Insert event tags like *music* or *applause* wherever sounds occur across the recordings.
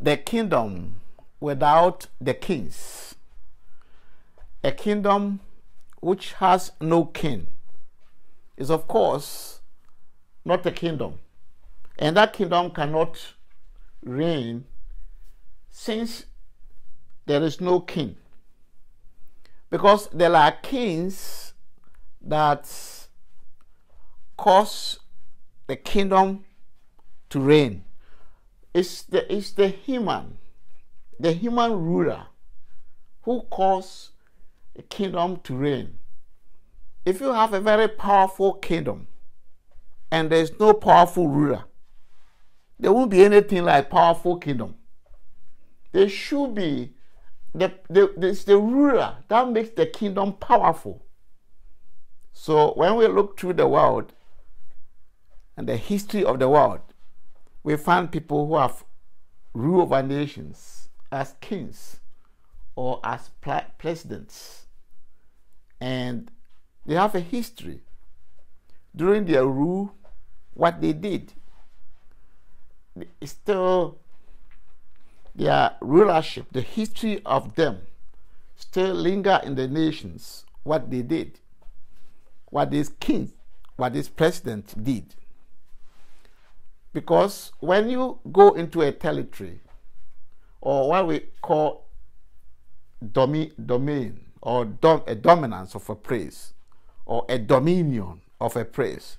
the kingdom without the kings. A kingdom which has no king is, of course, not a kingdom. And that kingdom cannot reign since there is no king. Because there are kings that cause the kingdom to reign. It's the, it's the human, the human ruler who cause a kingdom to reign. If you have a very powerful kingdom and there's no powerful ruler, there won't be anything like powerful kingdom. There should be the, the, the, the ruler that makes the kingdom powerful. So when we look through the world and the history of the world, we find people who have ruled over nations as kings or as presidents. And they have a history. During their rule, what they did. Still, their rulership, the history of them, still linger in the nations, what they did, what this king, what this president did. Because when you go into a territory, or what we call domi- domain, or dom- a dominance of a place, or a dominion of a place,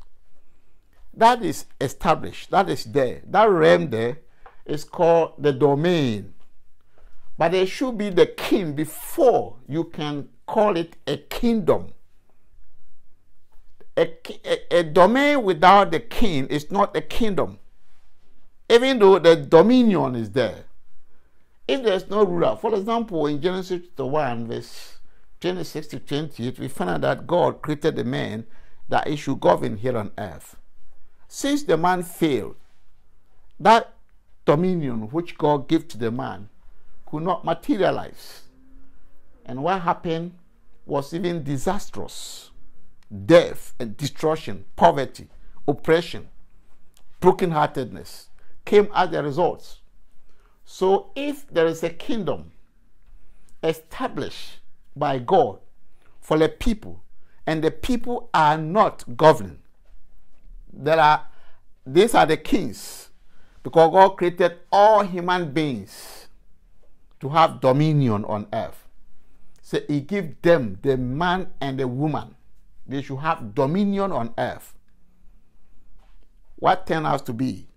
that is established, that is there, that realm mm. there is called the domain. But there should be the king before you can call it a kingdom. A, a, a, domain without the king is not a kingdom. Even though the dominion is there. If there's no ruler, for example, in Genesis 1, verse 26 to 28, we find out that God created the man that he should govern here on earth. Since the man failed, that dominion which God gave to the man could not materialize. And what happened was even disastrous death and destruction, poverty, oppression, brokenheartedness came as a result. So, if there is a kingdom established by God for the people, and the people are not governed, there are these are the kings because God created all human beings to have dominion on earth. So he gave them, the man and the woman, they should have dominion on earth. What turned out to be?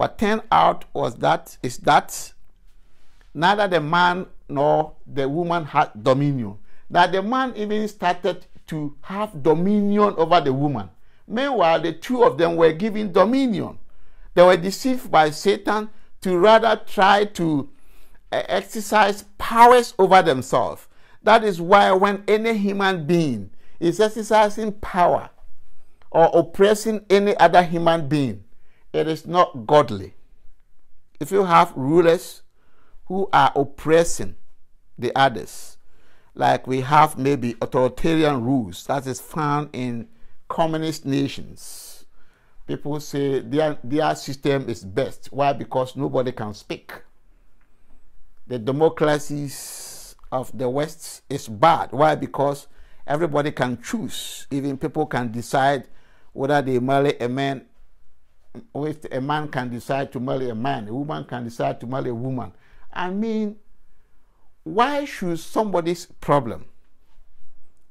What turned out was that is that neither the man nor the woman had dominion. That the man even started to have dominion over the woman. Meanwhile, the two of them were given dominion. They were deceived by Satan to rather try to uh, exercise powers over themselves. That is why when any human being is exercising power or oppressing any other human being, it is not godly. If you have rulers who are oppressing the others, like we have maybe authoritarian rules that is found in communist nations. People say their, their system is best. Why? Because nobody can speak. The democracies of the West is bad. Why? Because everybody can choose. Even people can decide whether they marry a man. If a man can decide to marry a man, a woman can decide to marry a woman. I mean, why should somebody's problem,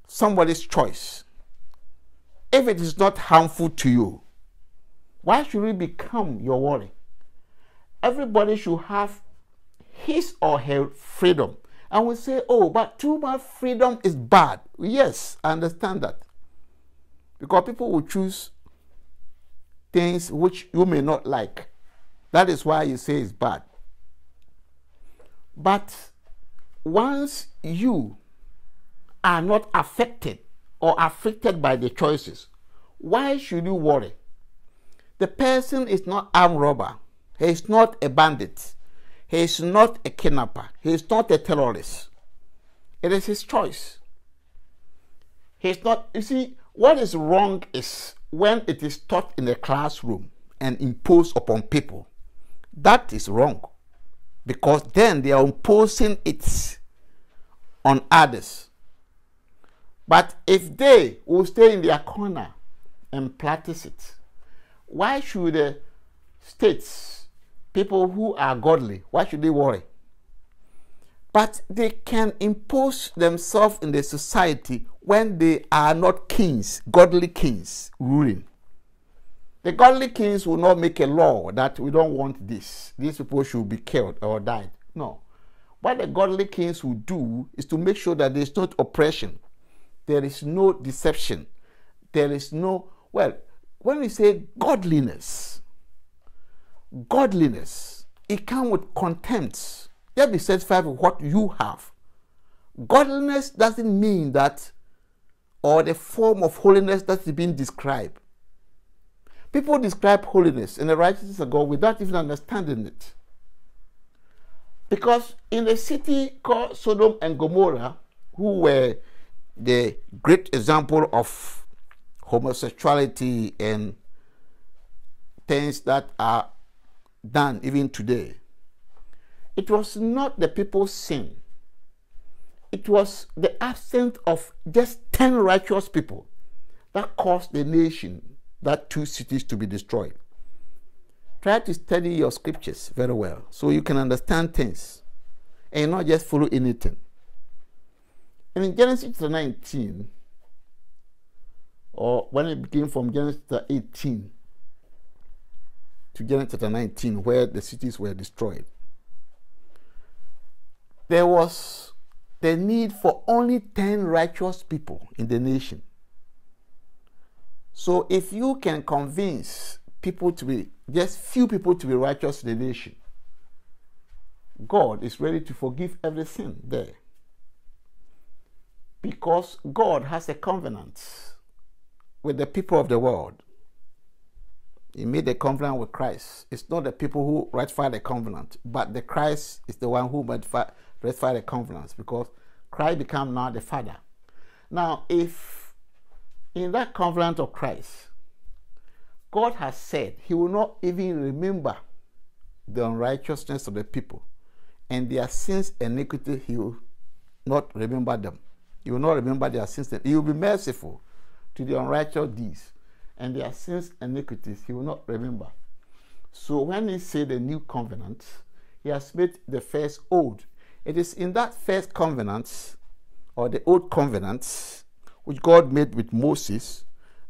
somebody's choice, if it is not harmful to you, why should it become your worry? Everybody should have his or her freedom. And we say, oh, but too much freedom is bad. Yes, I understand that. Because people will choose things which you may not like. That is why you say it's bad. But once you are not affected or affected by the choices, why should you worry? The person is not armed robber. He is not a bandit. He is not a kidnapper. He is not a terrorist. It is his choice. He is not, you see, what is wrong is when it is taught in a classroom and imposed upon people. That is wrong. because then they are imposing it on others. But if they will stay in their corner and practice it, why should the states, people who are godly, why should they worry? But they can impose themselves in the society when they are not kings, godly kings ruling. The godly kings will not make a law that we don't want this. These people should be killed or died. No. What the godly kings will do is to make sure that there is no oppression, there is no deception, there is no, well, when we say godliness, godliness, it comes with contempt. Just be satisfied with what you have. Godliness doesn't mean that, or the form of holiness that is being described. People describe holiness and the righteousness of God without even understanding it. Because in the city called Sodom and Gomorrah, who were the great example of homosexuality and things that are done even today, it was not the people's sin. It was the absence of just 10 righteous people that caused the nation that two cities to be destroyed. Try to study your scriptures very well so you can understand things and not just follow anything. And in Genesis 19, or when it began from Genesis 18 to Genesis 19, where the cities were destroyed, there was the need for only 10 righteous people in the nation. So if you can convince people to be, just few people to be righteous in the nation, God is ready to forgive every sin there. Because God has a covenant with the people of the world. He made a covenant with Christ. It's not the people who ratify the covenant, but the Christ is the one who ratify, ratify the covenant because Christ became now the Father. Now, if in that covenant of Christ, God has said he will not even remember the unrighteousness of the people and their sins and iniquity, he will not remember them. He will not remember their sins. He will be merciful to the unrighteous deeds and their sins and iniquities, he will not remember. So when he said the new covenant, he has made the first old. It is in that first covenant or the old covenant which God made with Moses,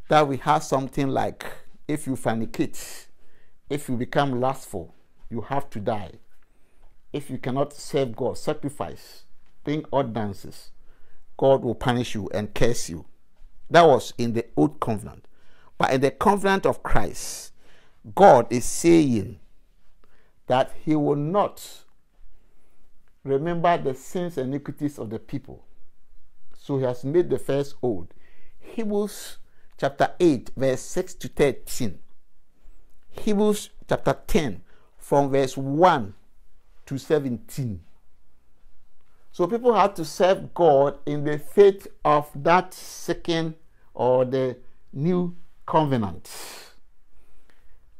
that we have something like if you fornicate, if you become lustful, you have to die. If you cannot serve God, sacrifice, bring ordinances, God will punish you and curse you. That was in the old covenant. But in the covenant of Christ, God is saying that He will not remember the sins and iniquities of the people. So he has made the first old. Hebrews chapter 8, verse 6 to 13. Hebrews chapter 10, from verse 1 to 17. So people had to serve God in the faith of that second or the new covenant.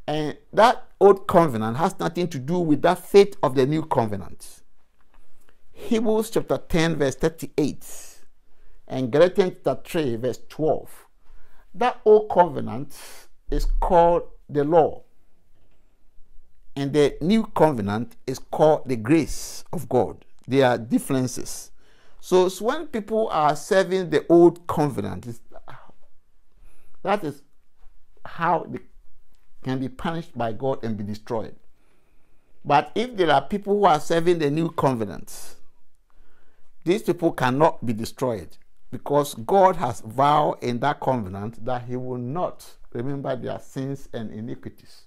And that old covenant has nothing to do with that faith of the new covenant. Hebrews chapter 10, verse 38 and Galatians chapter 3, verse 12. That old covenant is called the law. And the new covenant is called the grace of God. There are differences. So, so when people are serving the old covenant, uh, that is how they can be punished by God and be destroyed. But if there are people who are serving the new covenant, these people cannot be destroyed because God has vowed in that covenant that He will not remember their sins and iniquities,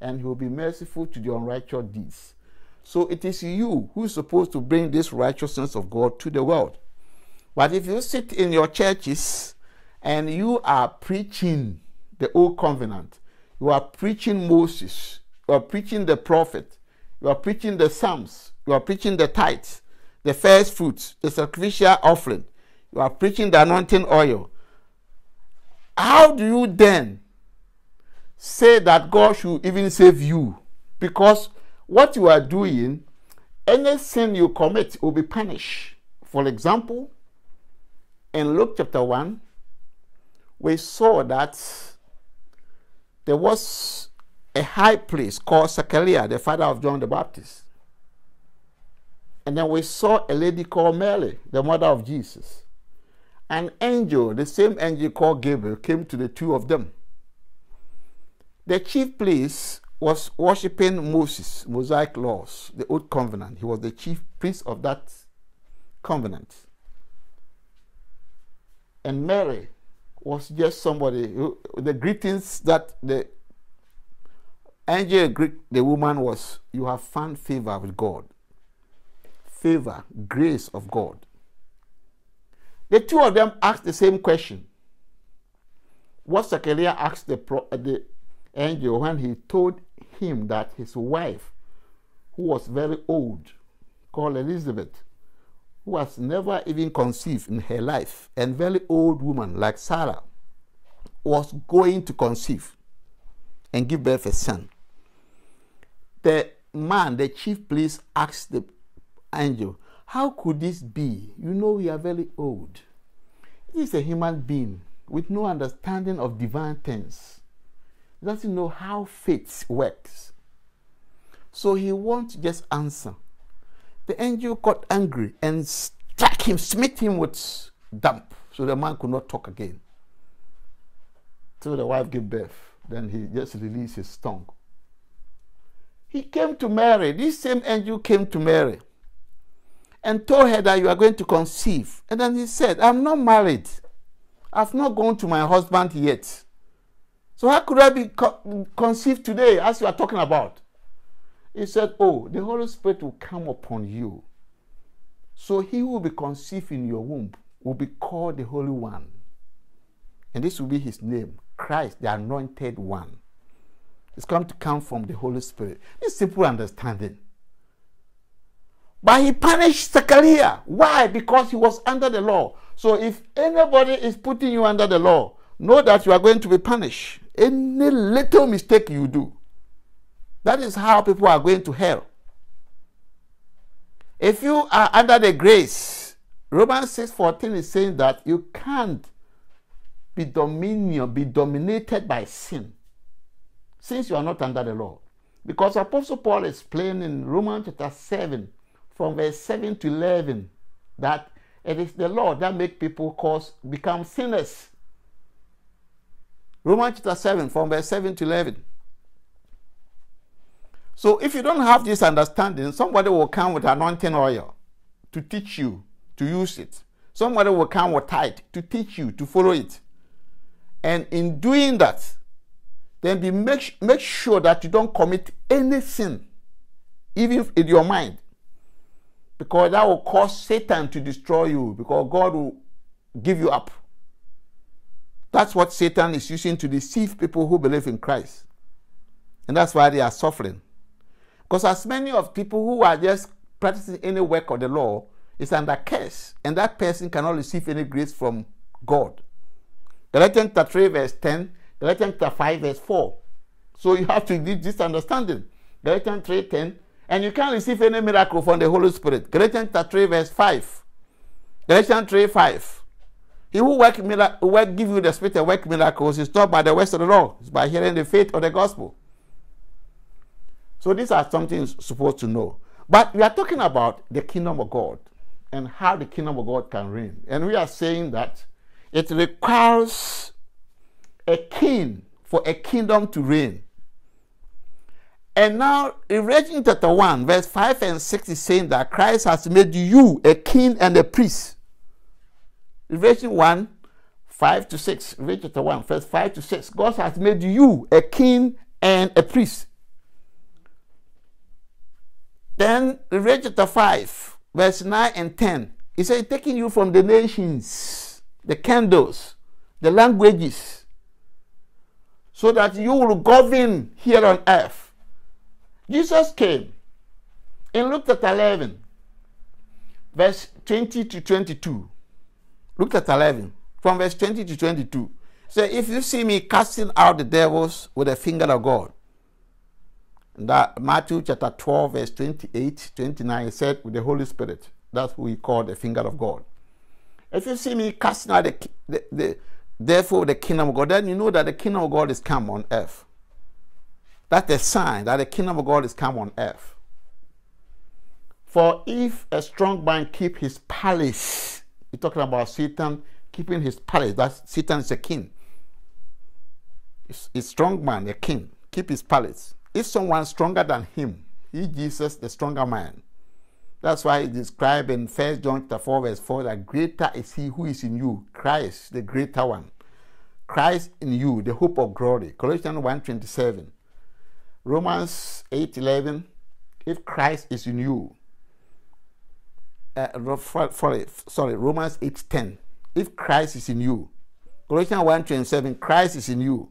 and He will be merciful to the unrighteous deeds. So it is you who is supposed to bring this righteousness of God to the world. But if you sit in your churches and you are preaching the old covenant, you are preaching Moses, you are preaching the prophet, you are preaching the Psalms, you are preaching the tithes, the first fruits, the sacrificial offering, you are preaching the anointing oil. How do you then say that God should even save you? Because what you are doing any sin you commit will be punished. For example, in Luke chapter 1, we saw that there was a high priest called Zechariah, the father of John the Baptist. And then we saw a lady called Mary, the mother of Jesus. An angel, the same angel called Gabriel, came to the two of them. The chief priest was worshiping Moses, Mosaic laws, the old covenant. He was the chief priest of that covenant. And Mary was just somebody who, the greetings that the angel greet the woman was, You have found favor with God. Favor, grace of God. The two of them asked the same question. What Zechariah asked the, uh, the angel when he told him that his wife, who was very old, called Elizabeth, who was never even conceived in her life, and very old woman like Sarah, was going to conceive and give birth a son. The man, the chief priest, asked the angel, How could this be? You know, we are very old. He is a human being with no understanding of divine things. He doesn't know how faith works. So he won't just answer. The angel got angry and struck him, smit him with damp, so the man could not talk again. So the wife gave birth. Then he just released his tongue. He came to Mary. This same angel came to Mary and told her that you are going to conceive. And then he said, I'm not married. I've not gone to my husband yet. So how could I be co- conceived today as you are talking about? He said, Oh, the Holy Spirit will come upon you. So he will be conceived in your womb will be called the Holy One. And this will be his name Christ, the Anointed One. It's going to come from the Holy Spirit. This simple understanding. But he punished Zechariah. Why? Because he was under the law. So if anybody is putting you under the law, know that you are going to be punished. Any little mistake you do. That is how people are going to hell. If you are under the grace, Romans 6:14 is saying that you can't be dominion, be dominated by sin. Since you are not under the law. Because Apostle Paul explained in Romans chapter 7, from verse 7 to 11, that it is the law that make people cause become sinners. Romans chapter 7, from verse 7 to 11. So if you don't have this understanding, somebody will come with anointing oil to teach you to use it. Somebody will come with tithe to teach you to follow it. And in doing that, then be make, make sure that you don't commit any sin, even in your mind. Because that will cause Satan to destroy you, because God will give you up. That's what Satan is using to deceive people who believe in Christ. And that's why they are suffering. Because as many of people who are just practicing any work of the law is under curse, and that person cannot receive any grace from God. Galatians 3 verse 10, Galatians 5 verse 4. So you have to need this understanding. Galatians 3 10, and you can't receive any miracle from the Holy Spirit. Galatians 3 verse 5. Galatians 3 5. He who work, work give you the spirit and work miracles is not by the words of the law, it's by hearing the faith of the gospel. So these are something you're supposed to know. But we are talking about the kingdom of God and how the kingdom of God can reign. And we are saying that it requires a king for a kingdom to reign. And now Revelation chapter 1, verse 5 and 6 is saying that Christ has made you a king and a priest. Revelation 1, 5 to 6. Revelation chapter 1, verse 5 to 6. God has made you a king and a priest. Then Revelation chapter 5, verse 9 and 10. He said, taking you from the nations, the candles, the languages, so that you will govern here on earth. Jesus came in Luke chapter 11, verse 20 to 22. Luke chapter 11, from verse 20 to 22. Say, if you see me casting out the devils with the finger of God, That Matthew chapter 12, verse 28, 29 said with the Holy Spirit. That's who we call the finger of God. If you see me casting out the, the, the therefore the kingdom of God, then you know that the kingdom of God is come on earth. That's a sign that the kingdom of God is come on earth. For if a strong man keep his palace, you're talking about Satan keeping his palace. That Satan is a king. A strong man, a king, keep his palace. If someone stronger than him, he Jesus, the stronger man. That's why he described in First John chapter 4, verse 4 that greater is he who is in you, Christ, the greater one. Christ in you, the hope of glory. Colossians 1.27. Romans 8.11, if Christ is in you. Uh, sorry, sorry, Romans 8.10, if Christ is in you. Colossians 1.27, Christ is in you.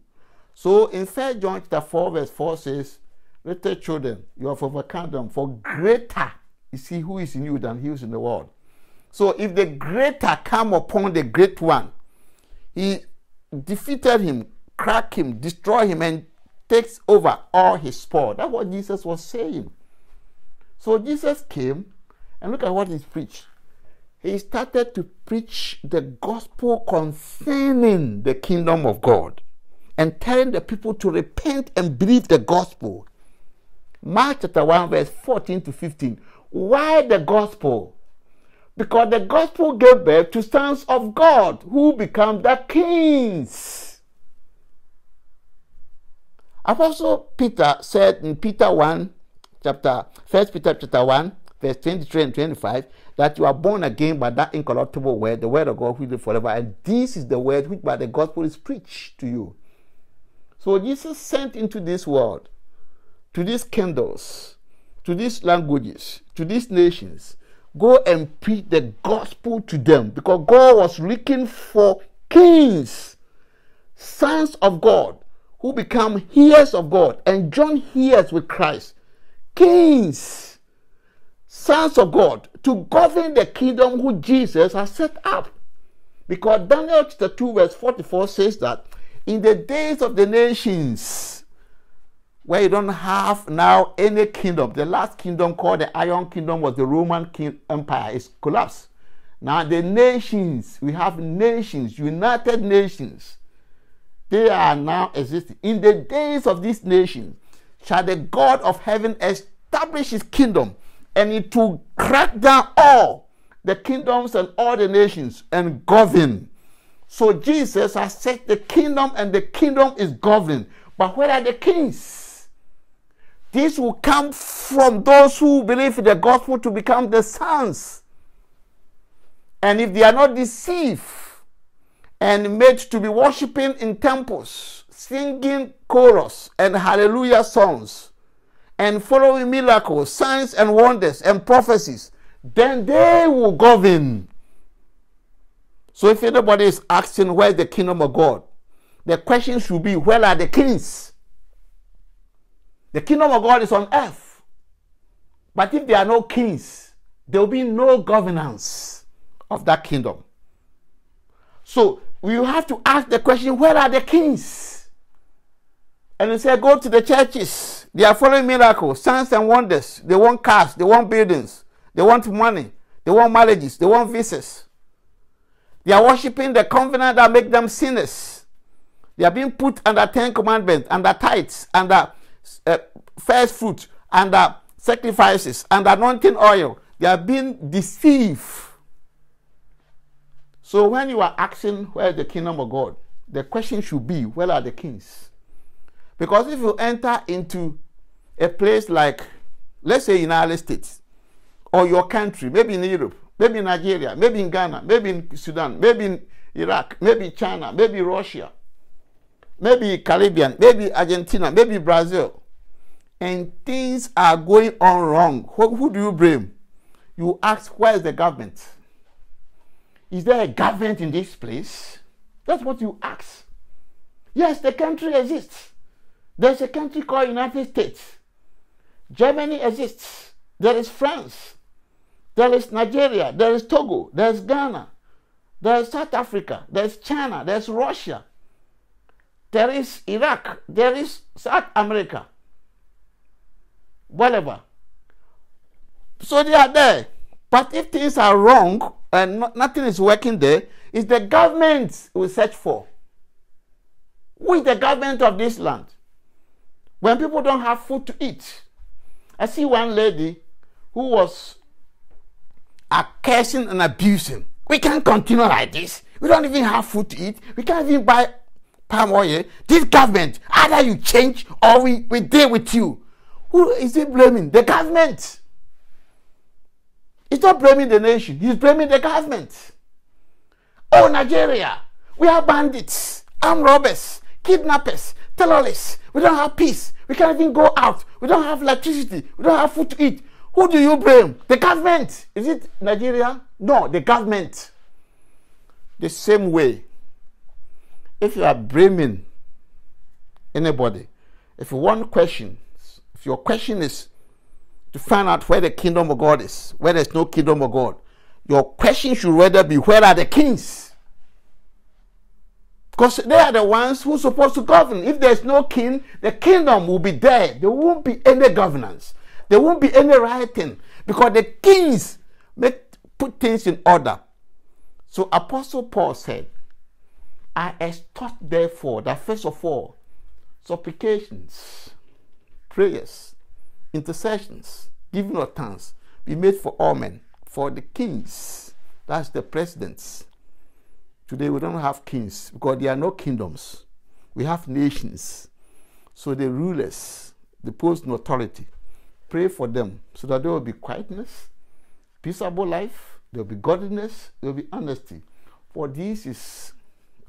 So in 1 John chapter 4, verse 4 says, Little children, you have overcome them, for greater is he who is in you than he is in the world. So if the greater come upon the great one, he defeated him, crack him, destroy him, and takes over all his spoil. That's what Jesus was saying. So Jesus came and look at what he preached. He started to preach the gospel concerning the kingdom of God and telling the people to repent and believe the gospel. Mark chapter 1, verse 14 to 15. Why the gospel? Because the gospel gave birth to sons of God who become the kings. Apostle Peter said in Peter 1, chapter, 1 Peter chapter 1, verse 23 and 25, that you are born again by that incorruptible word, the word of God who lives forever. And this is the word which by the gospel is preached to you. So Jesus sent into this world, to these candles, to these languages, to these nations, go and preach the gospel to them because God was looking for kings, sons of God, who become heirs of God and join heirs with Christ. Kings, sons of God, to govern the kingdom which Jesus has set up. Because Daniel chapter 2, verse 44 says that in the days of the nations, where you don't have now any kingdom, the last kingdom called the Iron Kingdom was the Roman King Empire, is collapsed. Now the nations, we have nations, United Nations, they are now existing. In the days of these nations, shall the God of heaven establish his kingdom, and it will crack down all the kingdoms and all the nations and govern so Jesus has set the kingdom, and the kingdom is governed. But where are the kings? This will come from those who believe in the gospel to become the sons. And if they are not deceived and made to be worshiping in temples, singing chorus and hallelujah songs, and following miracles, signs and wonders and prophecies, then they will govern. So if anybody is asking where is the kingdom of God, the question should be where are the kings? The kingdom of God is on earth. But if there are no kings, there will be no governance of that kingdom. So we have to ask the question where are the kings? And they say, go to the churches. They are following miracles, signs and wonders. They want cars, they want buildings, they want money, they want marriages, they want visas. They are worshiping the covenant that make them sinners. They are being put under Ten Commandments, under tithes, under uh, first fruit, under sacrifices, under anointing oil. They are being deceived. So when you are asking where is the kingdom of God, the question should be where are the kings? Because if you enter into a place like, let's say, United States or your country, maybe in Europe, maybe in Nigeria, maybe in Ghana, maybe in Sudan, maybe in Iraq, maybe China, maybe Russia, maybe Caribbean, maybe Argentina, maybe Brazil, and things are going on wrong, who, who do you blame? You ask, where is the government? Is there a government in this place? That's what you ask. Yes, the country exists. There's a country called United States. Germany exists. There is France. There is Nigeria, there is Togo, there is Ghana, there is South Africa, there is China, there is Russia, there is Iraq, there is South America. whatever. So they are there. But if things are wrong and no, nothing is working there, it's the government we search for. Who is the government of this land? When people don't have food to eat. I see one lady who was cursing and abusing. We can't continue like this. We don't even have food to eat. We can't even buy palm oil. This government, either you change or we, we deal with you. Who is he blaming? The government. He's not blaming the nation, he's blaming the government. Oh, Nigeria, we are bandits, armed robbers, kidnappers, terrorists. We don't have peace. We can't even go out. We don't have electricity. We don't have food to eat. Who do you blame? The government. Is it Nigeria? No, the government. The same way, if you are blaming anybody, if you want questions, if your question is to find out where the kingdom of God is, where there's no kingdom of God, your question should rather be where are the kings? Because they are the ones who are supposed to govern. If there's no king, the kingdom will be dead. There won't be any governance. There won't be any writing. Because the kings make put things in order. So Apostle Paul said, I exhort therefore that first of all, supplications, prayers, intercessions, giving of thanks be made for all men, for the kings, that's the presidents. Today we don't have kings because there are no kingdoms. We have nations. So the rulers, the post authority, pray for them so that there will be quietness, peaceable life, there will be godliness, there will be honesty. For this is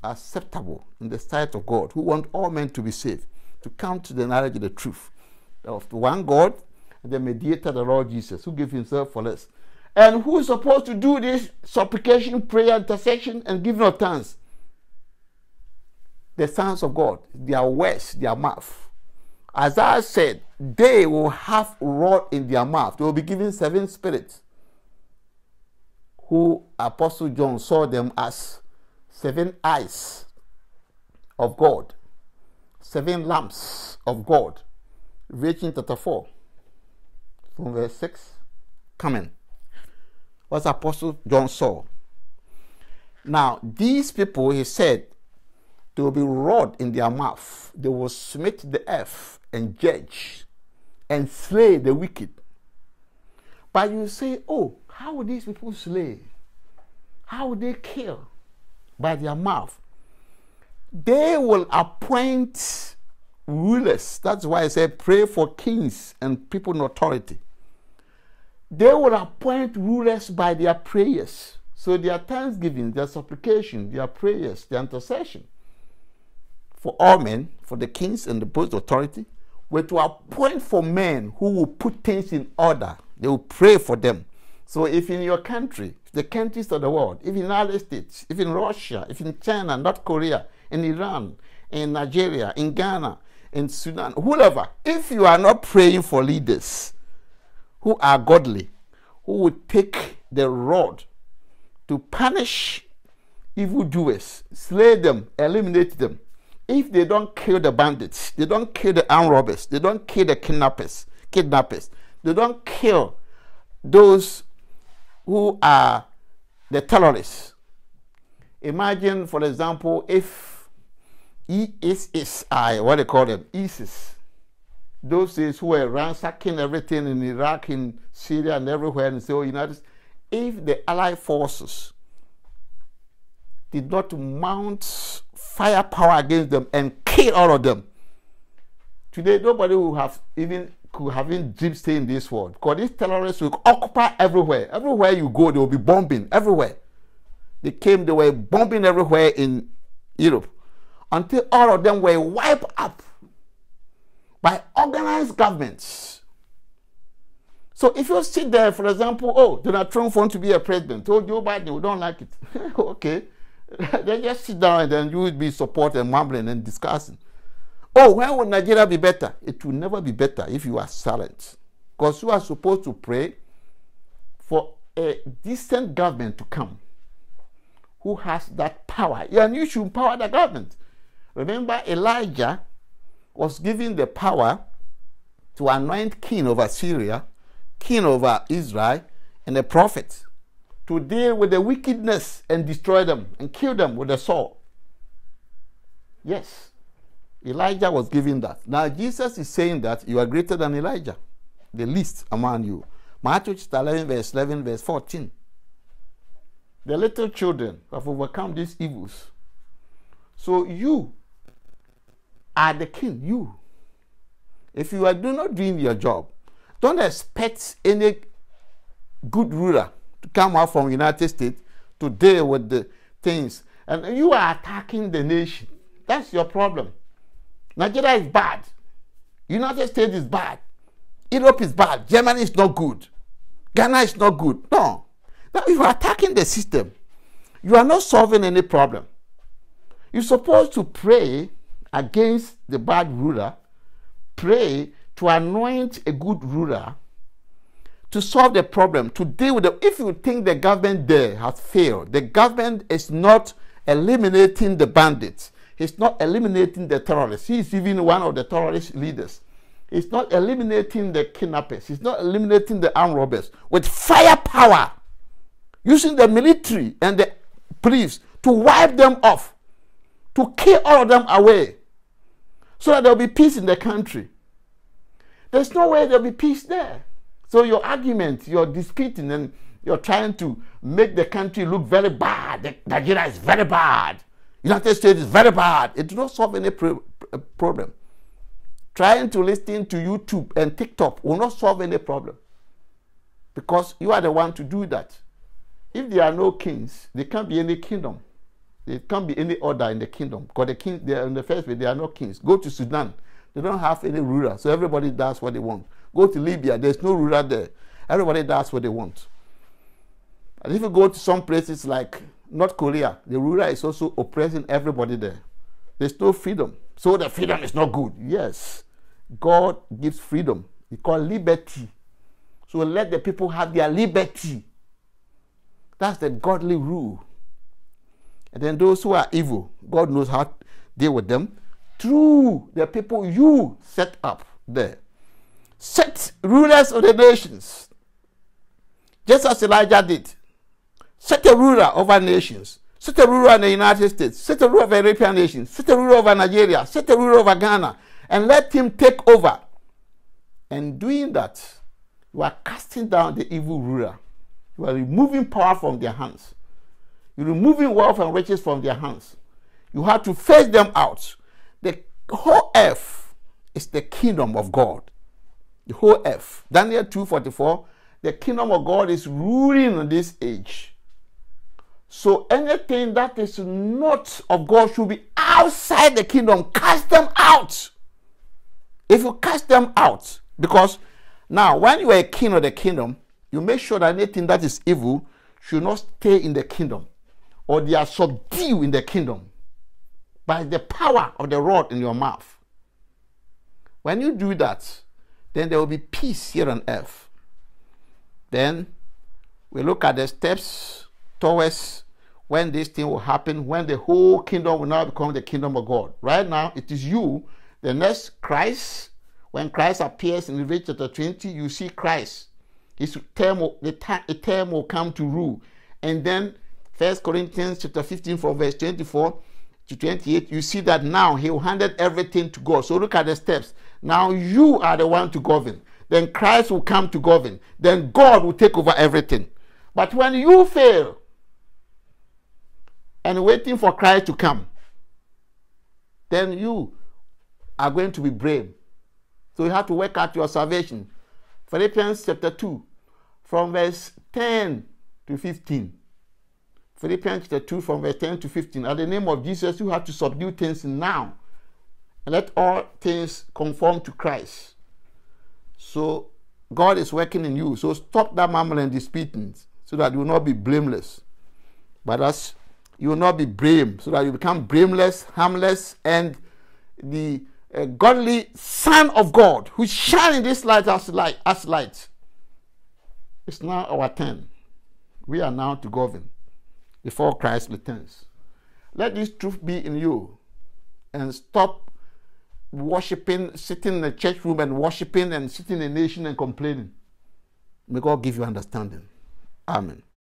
acceptable in the sight of God, who want all men to be saved, to come to the knowledge of the truth of one God, the mediator, the Lord Jesus, who gave himself for us. And who is supposed to do this supplication, prayer, intercession, and giving of thanks? The sons of God, their words, their mouth. As I said, they will have rod in their mouth. They will be given seven spirits. Who Apostle John saw them as seven eyes of God, seven lamps of God. Reaching chapter 4, from verse 6, coming. What Apostle John saw. Now, these people, he said, they will be rod in their mouth. They will smite the earth and judge and slay the wicked. But you say, oh, how would these people slay? How they kill? By their mouth. They will appoint rulers. That's why I say pray for kings and people in authority. They will appoint rulers by their prayers. So their thanksgiving, their supplication, their prayers, their intercession for all men, for the kings and the post authority, were to appoint for men who will put things in order. They will pray for them. So if in your country, the countries of the world, if in United States, if in Russia, if in China, North Korea, in Iran, in Nigeria, in Ghana, in Sudan, whoever, if you are not praying for leaders who are godly, who will take the rod to punish evildoers, slay them, eliminate them, if they don't kill the bandits, they don't kill the armed robbers, they don't kill the kidnappers, kidnappers, they don't kill those who are the terrorists. Imagine, for example, if ISIS, what they call them, ISIS. Those days who were ransacking everything in Iraq, in Syria, and everywhere, and so United States. if the Allied forces did not mount firepower against them and kill all of them, today nobody will have even could have even dream stay in this world because these terrorists will occupy everywhere. Everywhere you go, they will be bombing everywhere. They came, they were bombing everywhere in Europe until all of them were wiped up by organized governments. So if you sit there, for example, oh, Donald Trump wants to be a president, oh, Joe Biden, we don't like it. *laughs* okay. *laughs* then just sit down and then you will be supporting, mumbling and discussing. Oh, when will Nigeria be better? It will never be better if you are silent. Because you are supposed to pray for a decent government to come who has that power. And you should empower the government. Remember, Elijah was given the power to anoint king over Syria, king over Israel, and a prophet to deal with the wickedness and destroy them and kill them with the sword. Yes, Elijah was given that. Now Jesus is saying that you are greater than Elijah, the least among you. Matthew chapter 11, verse 11, verse 14. The little children have overcome these evils. So you are the king, you. If you are do not doing your job, don't expect any good ruler to come out from United States to deal with the things. And you are attacking the nation. That's your problem. Nigeria is bad. United States is bad. Europe is bad. Germany is not good. Ghana is not good. No. Now you are attacking the system. You are not solving any problem. You're supposed to pray against the bad ruler, pray to anoint a good ruler to solve the problem, to deal with it. If you think the government there has failed, the government is not eliminating the bandits. He's not eliminating the terrorists. He's even one of the terrorist leaders. He's not eliminating the kidnappers. He's not eliminating the armed robbers with firepower, using the military and the police to wipe them off, to kill all of them away, so that there'll be peace in the country. There's no way there'll be peace there. So your argument, you're disputing and you're trying to make the country look very bad. Nigeria is very bad. United States is very bad. It does not solve any pro uh, problem. Trying to listen to YouTube and TikTok will not solve any problem. Because you are the one to do that. If there are no kings, there can't be any kingdom. There can't be any order in the kingdom. Because the king, they are in the first place, they are not kings. Go to Sudan. They don't have any ruler. So everybody does what they want. Go to Libya, there's no ruler there. Everybody does what they want. And if you go to some places like North Korea, the ruler is also oppressing everybody there. There's no freedom. So the freedom is not good. Yes, God gives freedom. He called liberty. So let the people have their liberty. That's the godly rule. And then those who are evil, God knows how to deal with them through the people you set up there set rulers of the nations, just as Elijah did. Set a ruler over nations. Set a ruler in the United States. Set a ruler over European nations. Set a ruler over Nigeria. Set a ruler over Ghana. And let him take over. And doing that, you are casting down the evil ruler. You are removing power from their hands. You're removing wealth and riches from their hands. You have to face them out. The whole earth is the kingdom of God the whole earth. Daniel 2:44, the kingdom of God is ruling in this age. So anything that is not of God should be outside the kingdom. Cast them out. If you cast them out, because now when you are a king of the kingdom, you make sure that anything that is evil should not stay in the kingdom, or they are subdued in the kingdom by the power of the rod in your mouth. When you do that, then there will be peace here on earth. Then we look at the steps towards when this thing will happen, when the whole kingdom will now become the kingdom of God. Right now, it is you, the next Christ. When Christ appears in Revelation chapter 20, you see Christ. His term, the term will come to rule. And then First Corinthians chapter 15 from verse 24 to 28, you see that now he handed everything to God. So look at the steps. Now you are the one to govern. Then Christ will come to govern. Then God will take over everything. But when you fail and waiting for Christ to come, then you are going to be brave. So you have to work out your salvation. Philippians chapter 2, from verse 10 to 15. Philippians chapter 2, from verse 10 to 15. At the name of Jesus, you have to subdue things now and let all things conform to Christ. So God is working in you. So stop that mumbling and disputing so that you will not be blameless. But as you will not be blamed, so that you become blameless, harmless, and the uh, godly Son of God who shine in this light as light as light. It's now our turn. We are now to govern before Christ returns. Let this truth be in you and stop worshiping, sitting in the church room and worshiping and sitting in a nation and complaining. May God give you understanding. Amen.